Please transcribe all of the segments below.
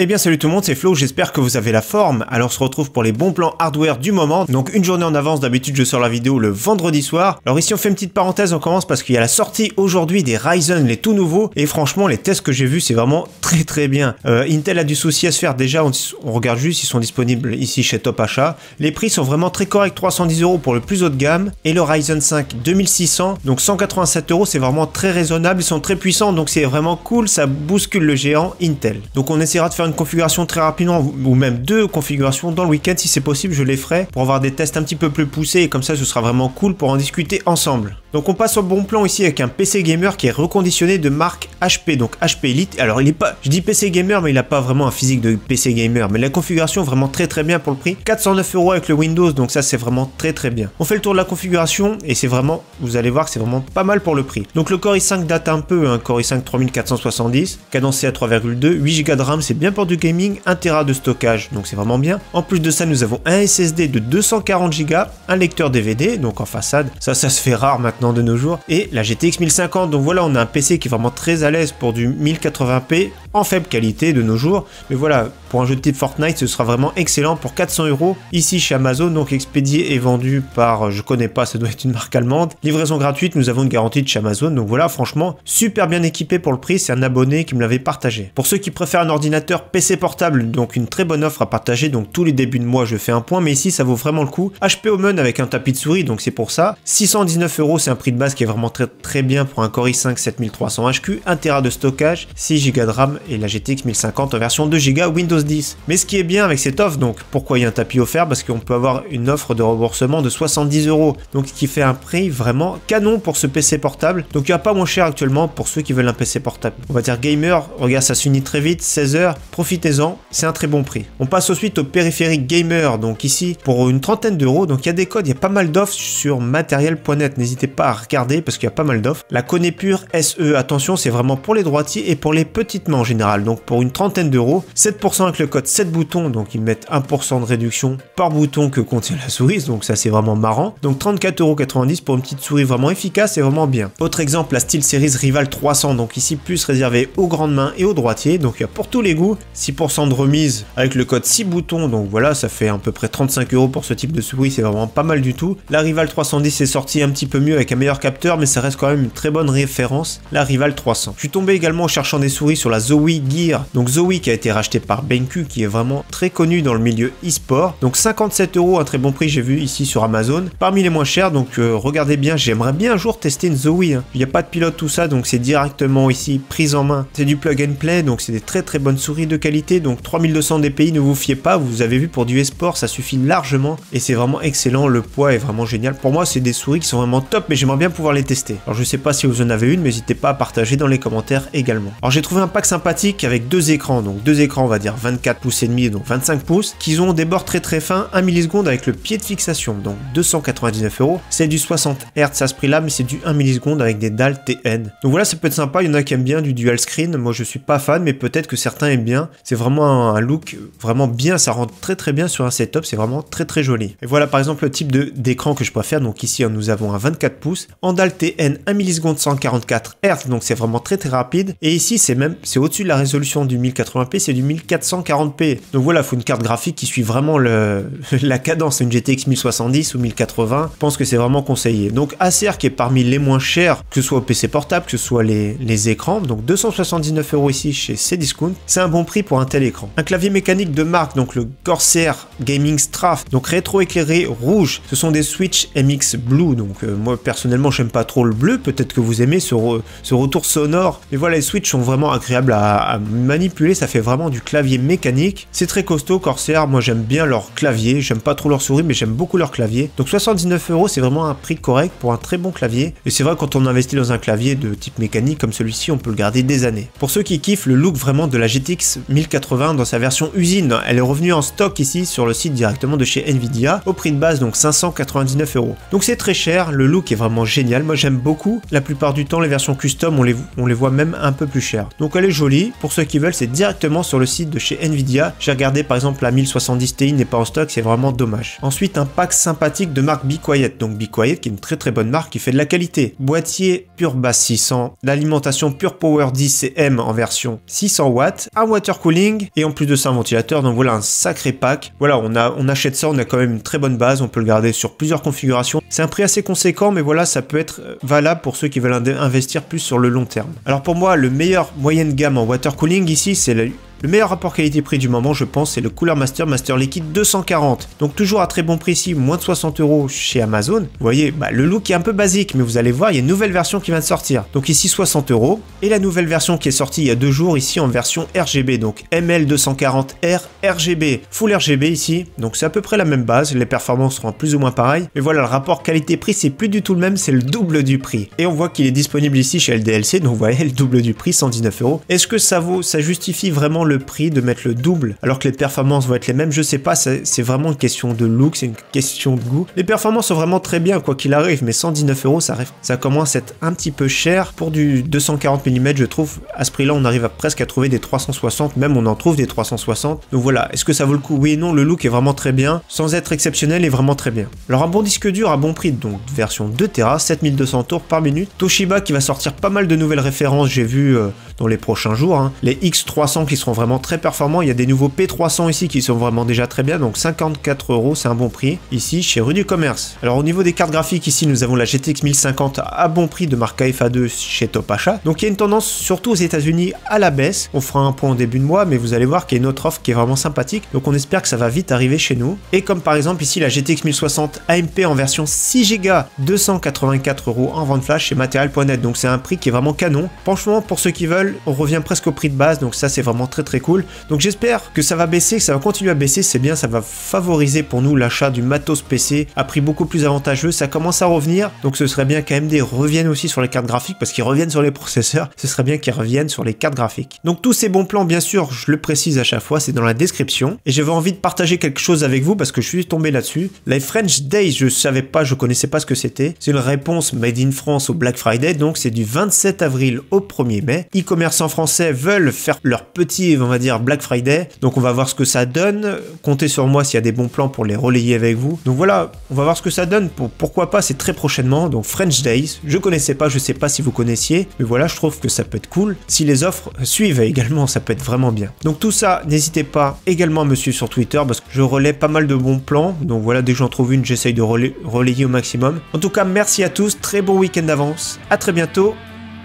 Eh bien salut tout le monde, c'est Flo, j'espère que vous avez la forme. Alors on se retrouve pour les bons plans hardware du moment. Donc une journée en avance, d'habitude je sors la vidéo le vendredi soir. Alors ici on fait une petite parenthèse, on commence parce qu'il y a la sortie aujourd'hui des Ryzen, les tout nouveaux. Et franchement les tests que j'ai vus c'est vraiment très très bien. Euh, Intel a du souci à se faire déjà, on, regarde juste, ils sont disponibles ici chez Top Achat. Les prix sont vraiment très corrects, 310 euros pour le plus haut de gamme. Et le Ryzen 5 2600, donc 187 euros, c'est vraiment très raisonnable, ils sont très puissants, donc c'est vraiment cool, ça bouscule le géant Intel. Donc on essaiera de faire une configuration très rapidement, ou même deux configurations dans le week-end si c'est possible, je les ferai pour avoir des tests un petit peu plus poussés et comme ça ce sera vraiment cool pour en discuter ensemble. Donc on passe au bon plan ici avec un PC gamer qui est reconditionné de marque HP, donc HP Elite. Alors il est pas, je dis PC gamer mais il a pas vraiment un physique de PC gamer, mais la configuration vraiment très très bien pour le prix. 409 euros avec le Windows, donc ça c'est vraiment très très bien. On fait le tour de la configuration et c'est vraiment, vous allez voir c'est vraiment pas mal pour le prix. Donc le Core i5 date un peu, un hein, Core i5 3470, cadencé à 3,2, 8 Go de RAM, c'est bien du gaming, 1 Tera de stockage, donc c'est vraiment bien. En plus de ça, nous avons un SSD de 240 Go, un lecteur DVD, donc en façade, ça ça se fait rare maintenant de nos jours, et la GTX 1050. Donc voilà, on a un PC qui est vraiment très à l'aise pour du 1080p en faible qualité de nos jours. Mais voilà, pour un jeu de type Fortnite, ce sera vraiment excellent pour 400 euros ici chez Amazon. Donc expédié et vendu par, je connais pas, ça doit être une marque allemande. Livraison gratuite, nous avons une garantie de chez Amazon. Donc voilà, franchement, super bien équipé pour le prix. C'est un abonné qui me l'avait partagé. Pour ceux qui préfèrent un ordinateur PC portable, donc une très bonne offre à partager. Donc tous les débuts de mois, je fais un point, mais ici, ça vaut vraiment le coup. HP Omen avec un tapis de souris, donc c'est pour ça. 619 euros, c'est un prix de base qui est vraiment très très bien pour un Core i5 7300 HQ, 1 Tera de stockage, 6 Go de RAM et la GTX 1050 en version 2 Go Windows 10. Mais ce qui est bien avec cette offre, donc pourquoi il y a un tapis offert? Parce qu'on peut avoir une offre de remboursement de 70 euros, donc ce qui fait un prix vraiment canon pour ce PC portable. Donc il n'y a pas moins cher actuellement pour ceux qui veulent un PC portable. On va dire gamer, regarde ça s'unit très vite, 16 heures, profitez-en, c'est un très bon prix. On passe ensuite au périphérique gamer, donc ici pour une trentaine d'euros, donc il y a des codes, il y a pas mal d'offres sur matériel.net, n'hésitez pas à regarder parce qu'il y a pas mal d'offres. La Pure SE, attention, c'est vraiment pour les droitiers et pour les petites mains en général. Donc pour une trentaine d'euros, 7% avec le code 7 boutons, donc ils mettent 1% de réduction par bouton que contient la souris, donc ça c'est vraiment marrant. Donc 34,90€ pour une petite souris vraiment efficace et vraiment bien. Autre exemple, la SteelSeries Rival 300, donc ici plus réservé aux grandes mains et aux droitiers, donc il y a pour tous les goûts, 6% de remise avec le code 6 boutons, donc voilà, ça fait à peu près 35 euros pour ce type de souris, c'est vraiment pas mal du tout. La Rival 310 est sortie un petit peu mieux avec un meilleur capteur, mais ça reste quand même une très bonne référence, la Rival 300. Je suis tombé également en cherchant des souris sur la Zowie Gear, donc Zowie qui a été racheté par BenQ, qui est vraiment très connu dans le milieu e-sport. Donc 57 euros, un très bon prix, j'ai vu ici sur Amazon. Parmi les moins chers, donc euh, regardez bien, j'aimerais bien un jour tester une Zowie. Hein. Il n'y a pas de pilote, tout ça, donc c'est directement ici prise en main. C'est du plug and play, donc c'est des très très bonnes souris de qualité. Donc 3200 DPI, ne vous fiez pas, vous avez vu pour du e-sport, ça suffit largement et c'est vraiment excellent. Le poids est vraiment génial. Pour moi, c'est des souris qui sont vraiment top, mais j'aimerais bien pouvoir les tester. Alors je sais pas si vous en avez une, mais n'hésitez pas à partager dans les commentaires également. Alors j'ai trouvé un pack sympathique avec deux écrans, donc deux écrans, on va dire 24 pouces et demi, donc 25 pouces, qui ont des bords très très fins, 1 milliseconde avec le pied de fixation, donc 299 euros. C'est du 60 Hz à ce prix-là, mais c'est du 1 milliseconde avec des dalles TN. Donc voilà, ça peut être sympa. Il y en a qui aiment bien du dual screen. Moi, je suis pas fan, mais peut-être que certains aiment bien. C'est vraiment un look vraiment bien. Ça rentre très très bien sur un setup. C'est vraiment très très joli. Et voilà par exemple le type d'écran que je préfère. Donc ici, nous avons un 24 pouces en dalle TN 1 milliseconde 144 Hz. Donc c'est vraiment très très rapide. Et ici, c'est même c'est au-dessus de la résolution du 1080p. C'est du 1440p. Donc voilà, il faut une carte graphique qui suit vraiment la cadence. Une GTX 1070 ou 1080. Je pense que c'est vraiment conseillé. Donc Acer qui est parmi les moins chers, que ce soit au PC portable, que ce soit les, les écrans. Donc 279 euros ici chez Cdiscount. C'est un bon prix pour un tel écran. Un clavier mécanique de marque, donc le Corsair Gaming Straff, donc rétro-éclairé rouge. Ce sont des Switch MX Blue. Donc euh, moi personnellement j'aime pas trop le bleu. Peut-être que vous aimez ce, ce retour sonore. Mais voilà, les Switch sont vraiment agréables à, à manipuler. Ça fait vraiment du clavier mécanique. C'est très costaud Corsair. Moi j'aime bien leur clavier. J'aime pas trop leur souris, mais j'aime beaucoup leur clavier. Donc 79 euros, c'est vraiment un prix correct pour un très bon clavier. Et c'est vrai quand on investit dans un clavier de type mécanique comme celui-ci, on peut le garder des années. Pour ceux qui kiffent le look vraiment de la GTX 1080 dans sa version usine, elle est revenue en stock ici sur le site directement de chez Nvidia au prix de base donc 599 euros. Donc c'est très cher, le look est vraiment génial. Moi j'aime beaucoup. La plupart du temps les versions custom on les, on les voit même un peu plus chères. Donc elle est jolie. Pour ceux qui veulent, c'est directement sur le site de chez Nvidia. J'ai regardé par exemple la 1070 Ti n'est pas en stock, c'est vraiment dommage. Ensuite un pack sympathique de marque Be donc Be qui est une très très bonne marque qui fait de la qualité. Boîtier Pure Bass 600, l'alimentation Pure Power 10 CM en version 600 watts, un cooling et en plus de ça un ventilateur. Donc voilà un sacré pack. Voilà on a on achète ça, on a quand même une très bonne base, on peut le garder sur plusieurs configurations. C'est un prix assez conséquent mais voilà ça peut être euh, valable pour ceux qui veulent investir plus sur le long terme. Alors pour moi le meilleur moyenne gamme en water cooling ici c'est le meilleur rapport qualité-prix du moment, je pense, c'est le Cooler Master Master Liquid 240. Donc toujours à très bon prix ici, moins de 60 euros chez Amazon. Vous voyez, bah, le look est un peu basique, mais vous allez voir, il y a une nouvelle version qui vient de sortir. Donc ici 60 euros. Et la nouvelle version qui est sortie il y a deux jours ici en version RGB, donc ML240R RGB. Full RGB ici, donc c'est à peu près la même base, les performances seront plus ou moins pareilles. Mais voilà, le rapport qualité-prix, c'est plus du tout le même, c'est le double du prix. Et on voit qu'il est disponible ici chez LDLC, donc vous voyez, le double du prix, 119 euros. Est-ce que ça vaut, ça justifie vraiment le prix de mettre le double alors que les performances vont être les mêmes Je sais pas, c'est vraiment une question de look, c'est une question de goût. Les performances sont vraiment très bien quoi qu'il arrive, mais 119 euros ça, ça commence à être un petit peu cher pour du 240 mm je trouve. À ce prix-là on arrive à presque à trouver des 360, même on en trouve des 360. Donc voilà, est-ce que ça vaut le coup? Oui et non, le look est vraiment très bien, sans être exceptionnel et vraiment très bien. Alors un bon disque dur à bon prix, donc version 2 Tera, 7200 tours par minute. Toshiba qui va sortir pas mal de nouvelles références, j'ai vu euh, dans les prochains jours. Hein. Les X300 qui seront vraiment très performants. Il y a des nouveaux P300 ici qui sont vraiment déjà très bien. Donc 54 euros, c'est un bon prix. Ici, chez Rue du Commerce. Alors au niveau des cartes graphiques, ici, nous avons la GTX 1050 à bon prix de marque KFA2 chez Top Achat. Donc il y a une tendance, surtout aux États-Unis, à la baisse. On fera un point au début de mois, mais vous allez voir qu'il y a une autre offre qui est vraiment sympathique. Donc on espère que ça va vite arriver chez nous. Et comme par exemple ici, la GTX 1060 AMP en version 6 Go, 284 euros en vente flash chez Material.net. Donc c'est un prix qui est vraiment canon. Franchement, pour ceux qui veulent, on revient presque au prix de base, donc ça c'est vraiment très très cool. Donc j'espère que ça va baisser, que ça va continuer à baisser, c'est bien, ça va favoriser pour nous l'achat du matos PC à prix beaucoup plus avantageux, ça commence à revenir, donc ce serait bien qu'AMD revienne aussi sur les cartes graphiques, parce qu'ils reviennent sur les processeurs, ce serait bien qu'ils reviennent sur les cartes graphiques. Donc tous ces bons plans, bien sûr, je le précise à chaque fois, c'est dans la description, et j'avais envie de partager quelque chose avec vous, parce que je suis tombé là-dessus. Les French Days, je savais pas, je connaissais pas ce que c'était, c'est une réponse made in France au Black Friday, donc c'est du 27 avril au 1er mai, commerçants français veulent faire leur petit, on va dire, Black Friday. Donc on va voir ce que ça donne. Comptez sur moi s'il y a des bons plans pour les relayer avec vous. Donc voilà, on va voir ce que ça donne. Pour, pourquoi pas, c'est très prochainement. Donc French Days, je connaissais pas, je sais pas si vous connaissiez. Mais voilà, je trouve que ça peut être cool. Si les offres suivent également, ça peut être vraiment bien. Donc tout ça, n'hésitez pas également à me suivre sur Twitter parce que je relais pas mal de bons plans. Donc voilà, dès que j'en trouve une, j'essaye de relayer au maximum. En tout cas, merci à tous, très bon week-end d'avance. À très bientôt.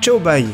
Ciao, bye